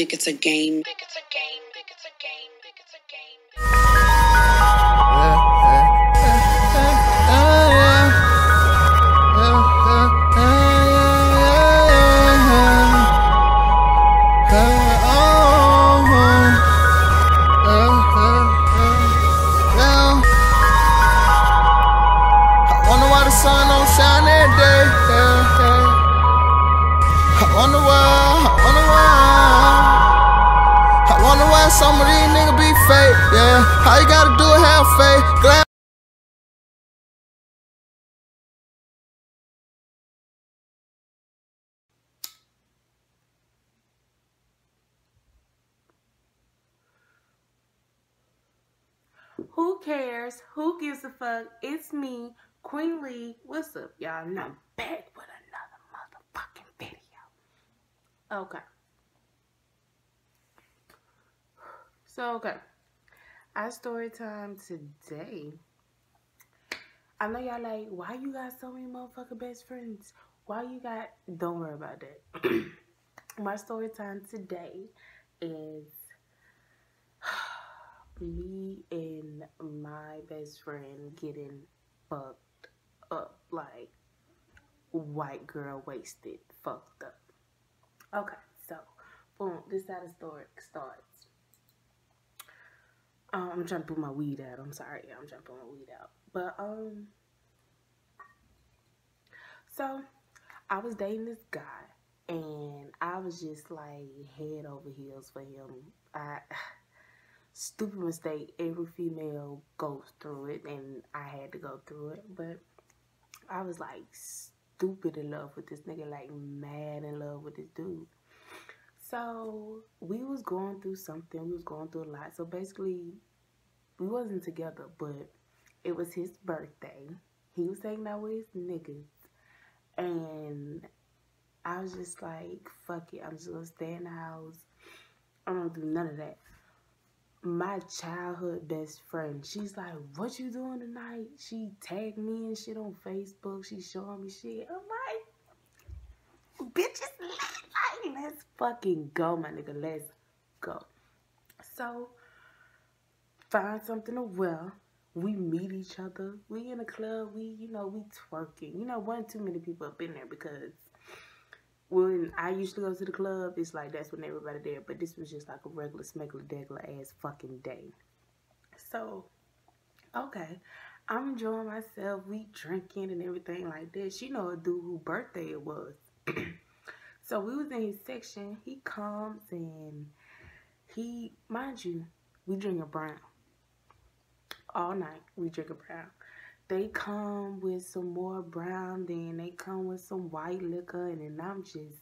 think it's a game. I some of these niggas be fake. Yeah, how you gotta do it half fake? Glad Who cares? Who gives a fuck? It's me, Queen Lee. What's up, y'all? And I'm back with another motherfucking video. Okay. So, okay. Our story time today. I know y'all like, why you got so many motherfucking best friends? Why you got. Don't worry about that. My story time today is me and my best friend getting fucked up like white girl wasted fucked up okay so boom this is how the story starts um, i'm trying to put my weed out. I'm sorry i'm trying to my weed out. But um so i was dating this guy and i was just like head over heels for him. I stupid mistake. Every female goes through it and I had to go through it. But I was like stupid in love with this nigga like mad in love with this dude so we was going through something we was going through a lot so basically we wasn't together but it was his birthday he was hanging out with his niggas and I was just like fuck it I'm just gonna stay in the house I don't do none of that my childhood best friend. She's like, "What you doing tonight?" She tagged me and shit on Facebook. She showing me shit. I'm like, "Bitches, like, let's fucking go, my nigga. Let's go." So, find something to wear. We meet each other. We in a club. We, you know, we twerking. You know, one too many people up in there because when I usually go to the club, it's like that's when everybody there. But this was just like a regular, smegular, degular ass fucking day. So, okay, I'm enjoying myself. We drinking and everything like this. You know, a dude whose birthday it was. So we was in his section. He comes and he, mind you, we drink a brown all night. We drink a brown they come with some more brown, then they come with some white liquor, and then I'm just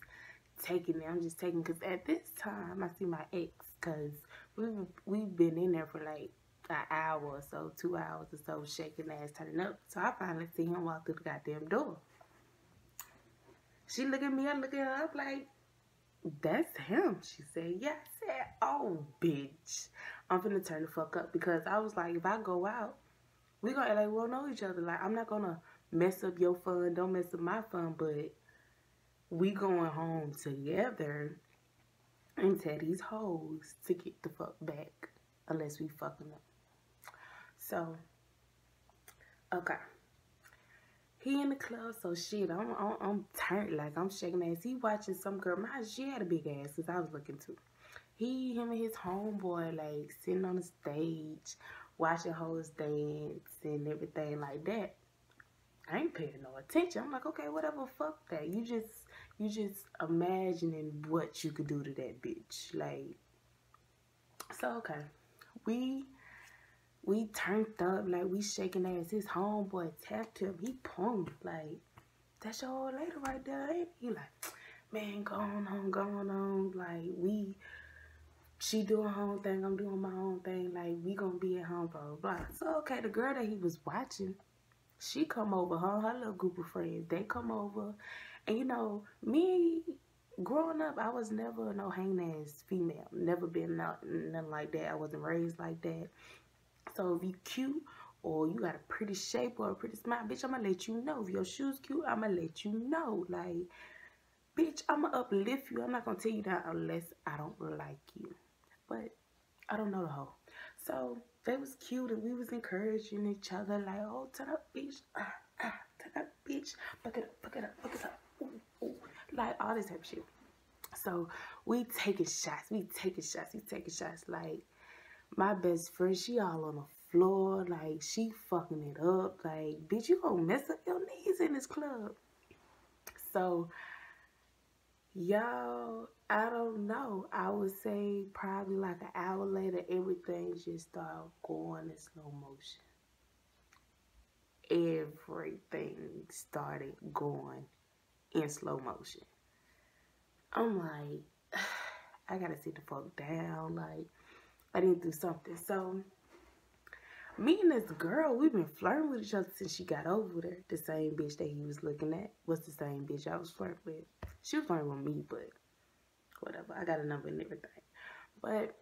taking it. I'm just taking because at this time I see my ex because we've we've been in there for like an hour or so, two hours or so, shaking ass, turning up. So I finally see him walk through the goddamn door. She look at me, I look at her, I'm like, that's him. She said, yeah. I said, oh, bitch. I'm finna turn the fuck up because I was like, if I go out, we gonna like we'll know each other. Like I'm not gonna mess up your fun, don't mess up my fun, but we going home together and these hoes to get the fuck back unless we fucking up. So, okay. He in the club, so shit, I'm, I'm, I'm turned, like, I'm shaking ass. He watching some girl, my, she had a big ass, since I was looking too. He, him and his homeboy, like, sitting on the stage, watching hoes dance and everything like that. I ain't paying no attention. I'm like, okay, whatever, fuck that. You just, you just imagining what you could do to that bitch. Like, so okay, we, we turned up, like we shaking ass. His homeboy tapped him. He pumped, like, that's your old lady right there, ain't he? like, man, go on, go on. Like, we, she doing her own thing, I'm doing my own thing, like we gonna be at home, blah blah blah. So okay, the girl that he was watching, she come over, her her little group of friends, they come over, and you know, me growing up, I was never no hang ass female. Never been not, nothing like that. I wasn't raised like that. So if you cute or you got a pretty shape or a pretty smile, bitch, I'ma let you know. If your shoes cute, I'ma let you know. Like bitch, I'ma uplift you. I'm not gonna tell you that unless I don't like you. But I don't know the whole. So they was cute and we was encouraging each other like, oh, turn up, bitch. Ah, ah, turn up, bitch. Fuck it up, fuck it up, fuck it up. Ooh, ooh. Like all this type of shit. So we taking shots. We taking shots. We taking shots. Like my best friend, she all on the floor. Like she fucking it up. Like, bitch, you gonna mess up your knees in this club. So y'all, I don't know. I would say probably like an hour later, everything just started going in slow motion. Everything started going in slow motion. I'm like, I gotta sit the fuck down. Like, I need to do something. So, me and this girl, we've been flirting with each other since she got over there. The same bitch that he was looking at was the same bitch I was flirting with. She was flirting with me, but whatever. I got a number and everything. But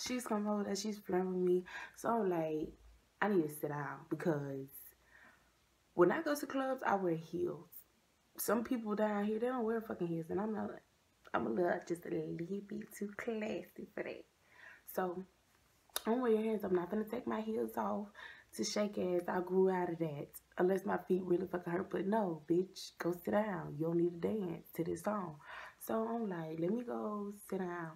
she's come over there, she's flirting with me. So I'm like, I need to sit down because when I go to clubs, I wear heels some people down here they don't wear fucking heels, and I'm not. I'm a little just a little bit too classy for that. So don't wear your hands. I'm not gonna take my heels off to shake ass. I grew out of that. Unless my feet really fucking hurt. But no, bitch, go sit down. You don't need to dance to this song. So I'm like, let me go sit down.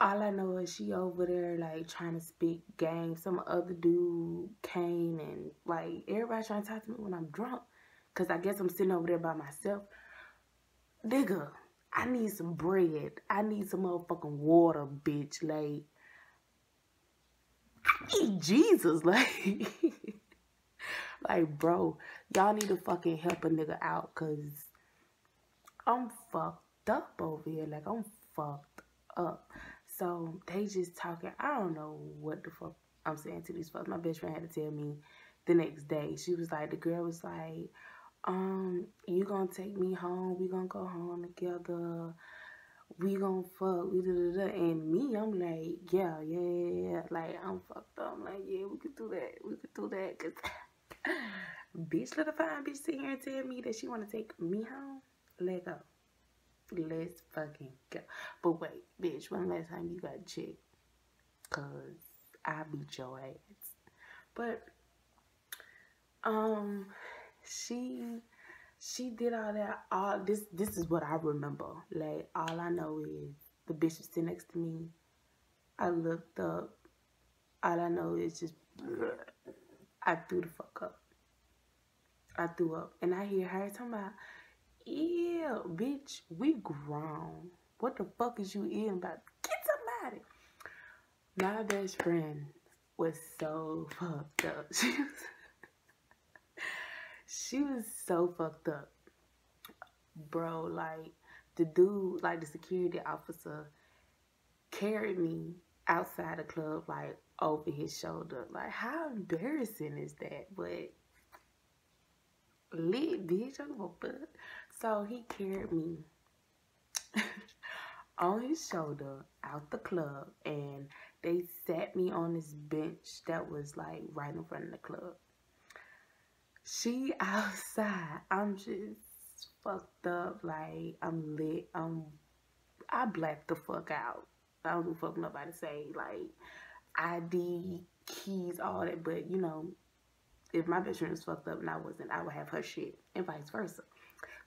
All I know is she over there like trying to speak game. Some other dude came and like everybody trying to talk to me when I'm drunk. Because I guess I'm sitting over there by myself. Nigga, I need some bread. I need some motherfucking water, bitch. Like, I need Jesus. Like, like, bro, y'all need to fucking help a nigga out. Because I'm fucked up over here. Like, I'm fucked up. So, they just talking. I don't know what the fuck I'm saying to these fucks. My best friend had to tell me the next day. She was like, the girl was like, um, you gonna take me home, we gonna go home together, we gonna fuck, we da da da. And me, I'm like, yeah, yeah, yeah, like I'm fucked up. I'm like, yeah, we could do that, we could do that, cause bitch, little fine bitch sit here and tell me that she wanna take me home. Let go. Let's fucking go. But wait, bitch, when last time you got checked? Cause I beat your ass. But um she she did all that all this this is what I remember. Like all I know is the bitch was sitting next to me. I looked up. All I know is just I threw the fuck up. I threw up. And I hear her talking about, yeah, bitch, we grown. What the fuck is you eating about? Get somebody. My best friend was so fucked up. She was she was so fucked up. Bro, like the dude, like the security officer carried me outside the club like over his shoulder. Like how embarrassing is that? But lit bitch, I'm fuck. So he carried me on his shoulder out the club and they sat me on this bench that was like right in front of the club. She outside. I'm just fucked up. Like I'm lit. I'm I blacked the fuck out. I don't give fuck nobody say like ID, keys, all that. But you know, if my best friend was fucked up and I wasn't, I would have her shit and vice versa.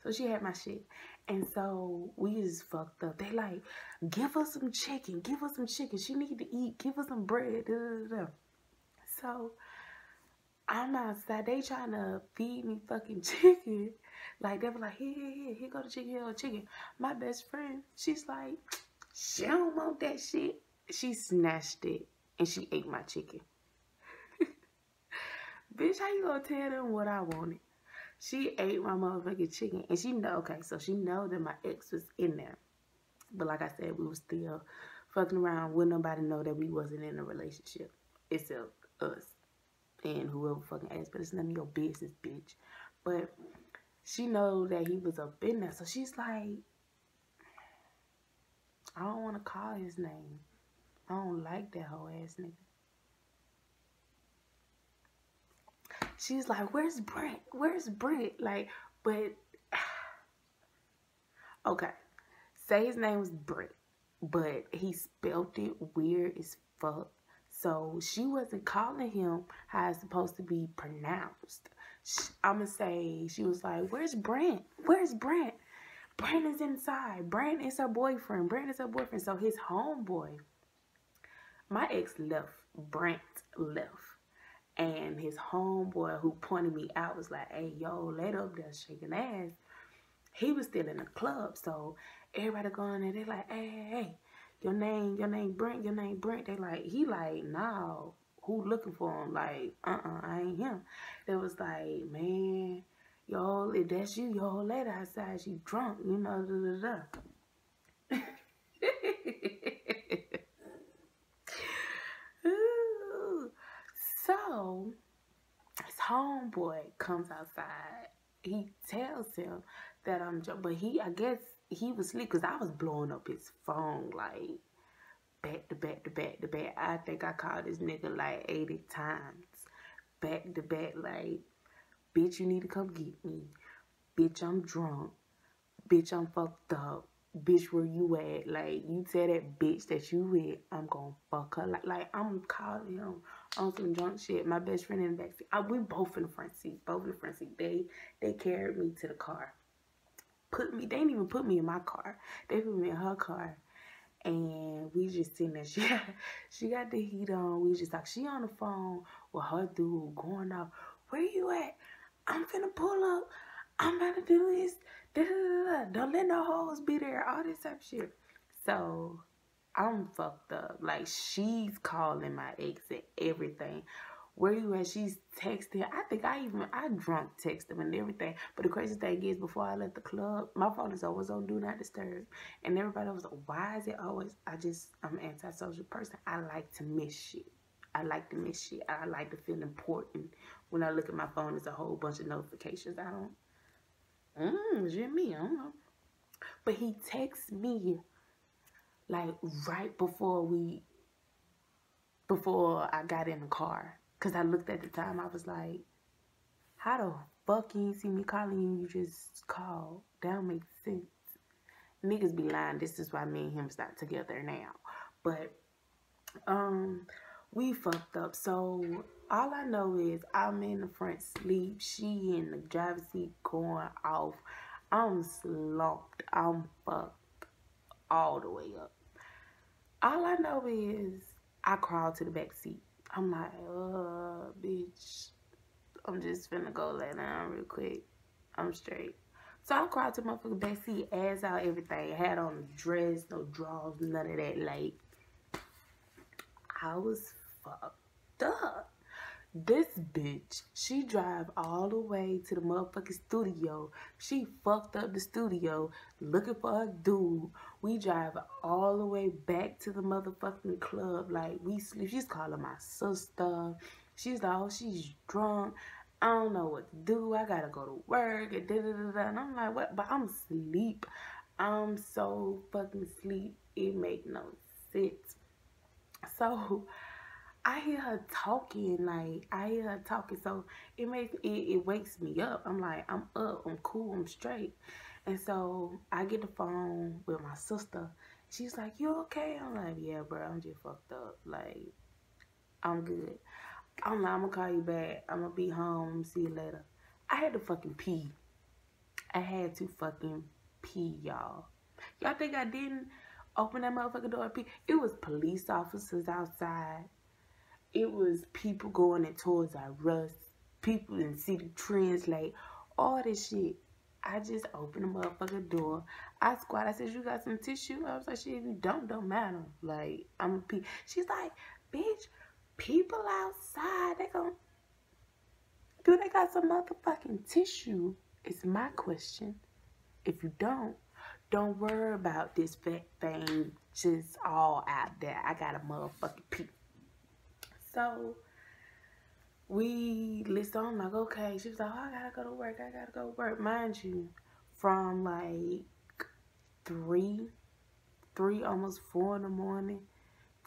So she had my shit. And so we just fucked up. They like, give us some chicken, give us some chicken. She need to eat, give us some bread. Da, da, da. So I'm outside. They trying to feed me fucking chicken. Like they were like, here, here, here, here go the chicken, here go the chicken. My best friend, she's like, she don't want that shit. She snatched it and she ate my chicken. Bitch, how you gonna tell them what I wanted? She ate my motherfucking chicken and she know, okay, so she know that my ex was in there. But like I said, we was still fucking around. Wouldn't nobody know that we wasn't in a relationship except us and whoever fucking asked, but it's none of your business, bitch. But she know that he was up in there, so she's like, I don't want to call his name. I don't like that whole ass nigga. She's like, where's Brent? Where's Brent? Like, but Okay. Say his name was Brent, but he spelt it weird as fuck. So she wasn't calling him how it's supposed to be pronounced. I'm gonna say she was like, "Where's Brent? Where's Brent? Brent is inside. Brent is her boyfriend. Brent is her boyfriend." So his homeboy, my ex left. Brent left, and his homeboy who pointed me out was like, "Hey, yo, let up there shaking ass." He was still in the club, so everybody going there. they're like, "Hey, hey, hey." Your name, your name Brent, your name Brent. They like, he like, nah, who looking for him? Like, uh-uh, I ain't him. It was like, man, yo, if that's you, whole lady outside, she drunk, you know, da da da. so, his homeboy comes outside. He tells him that I'm but he, I guess, he was asleep because I was blowing up his phone like back to back to back to back. I think I called this nigga like 80 times. Back to back, like, bitch, you need to come get me. Bitch, I'm drunk. Bitch, I'm fucked up. Bitch, where you at? Like, you tell that bitch that you with, I'm gonna fuck her. Like, like I'm calling him on some drunk shit. My best friend in the backseat. I, we both in the front seat. Both in the front seat. They they carried me to the car put me, they didn't even put me in my car. They put me in her car. And we just sitting there. She got, she got the heat on. We just like, she on the phone with her dude going off. Where you at? I'm finna pull up. I'm to do this. Da, da, da. Don't let no hoes be there. All this type shit. So I'm fucked up. Like she's calling my ex and everything where you at? She's texting. I think I even I drunk text them and everything. But the crazy thing is, before I left the club, my phone is always on do not disturb, and everybody was like, "Why is it always?" I just I'm an antisocial person. I like to miss shit. I like to miss shit. I like to feel important. When I look at my phone, it's a whole bunch of notifications. I don't. Mmm, Jimmy, I don't know. But he texts me like right before we before I got in the car because I looked at the time, I was like, how the fuck you see me calling you? You just called. That don't make sense. Niggas be lying. This is why me and him start together now. But, um, we fucked up. So, all I know is I'm in the front sleep. She in the driver's seat going off. I'm slumped. I'm fucked all the way up. All I know is I crawled to the back seat. I'm like, uh, bitch, I'm just finna go lay down real quick. I'm straight. So I cried to motherfucker backseat, ass out, everything. Had on dress, no drawers, none of that. Like, I was fucked up. This bitch, she drive all the way to the motherfucking studio. She fucked up the studio looking for a dude. We drive all the way back to the motherfucking club. Like, we sleep. She's calling my sister. She's like, oh, she's drunk. I don't know what to do. I gotta go to work. And, da, da, da, da. and I'm like, what? But I'm asleep. I'm so fucking sleep. It make no sense. So, I hear her talking, like I hear her talking, so it makes it, it wakes me up. I'm like, I'm up, I'm cool, I'm straight. And so I get the phone with my sister. She's like, You okay? I'm like, Yeah, bro, I'm just fucked up. Like, I'm good. I'm like, I'm gonna call you back. I'm gonna be home. See you later. I had to fucking pee. I had to fucking pee, y'all. Y'all think I didn't open that motherfucking door and pee? It was police officers outside it was people going in towards our rust, people and see the trends, like all this shit. I just opened the motherfucking door. I squat. I said, "You got some tissue?" I was like, "Shit, if you don't, don't matter." Like I'm a pe. She's like, "Bitch, people outside, they gon' do they got some motherfucking tissue?" It's my question. If you don't, don't worry about this fat thing just all out there. I got a motherfucking pee. So we list on like, okay. She was like, oh, I gotta go to work. I gotta go to work. Mind you, from like three, three, almost four in the morning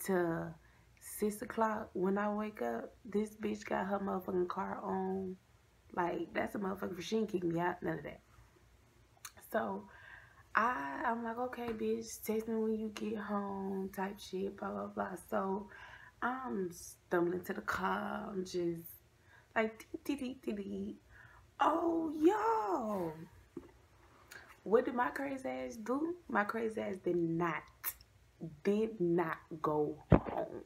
to six o'clock when I wake up, this bitch got her motherfucking car on. Like, that's a motherfucker. motherfucking machine kicking me out. None of that. So, I I'm like, okay, bitch, text me when you get home, type shit, blah blah blah. So I'm stumbling to the car. I'm just like, dee dee dee dee. Oh, yo. What did my crazy ass do? My crazy ass did not, did not go home.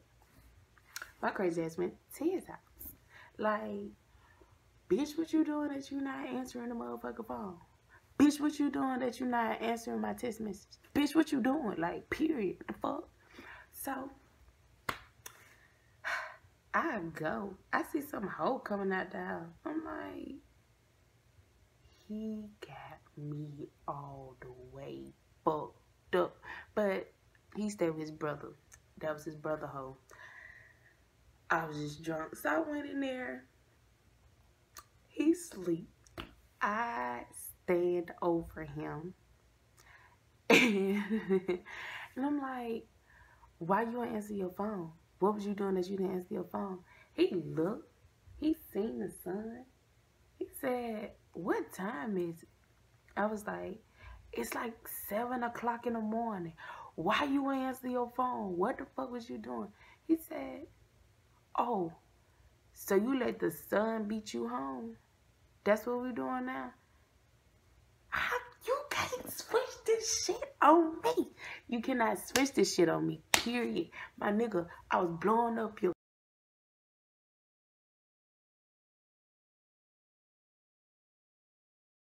My crazy ass went to his house. Like, bitch, what you doing that you not answering the motherfucker phone? Bitch, what you doing that you not answering my text message? Bitch, what you doing? Like, period. The fuck? So, I go. I see some hoe coming out the house. I'm like, he got me all the way fucked up. But he stayed with his brother. That was his brother hoe. I was just drunk. So I went in there. He sleep. I stand over him. and I'm like, why you ain't answer your phone? What was you doing that you didn't answer your phone? He looked. He seen the sun. He said, what time is it? I was like, it's like 7 o'clock in the morning. Why you answer your phone? What the fuck was you doing? He said, oh, so you let the sun beat you home? That's what we're doing now? How, you can't switch this shit on me. You cannot switch this shit on me, period. My nigga, I was blowing up your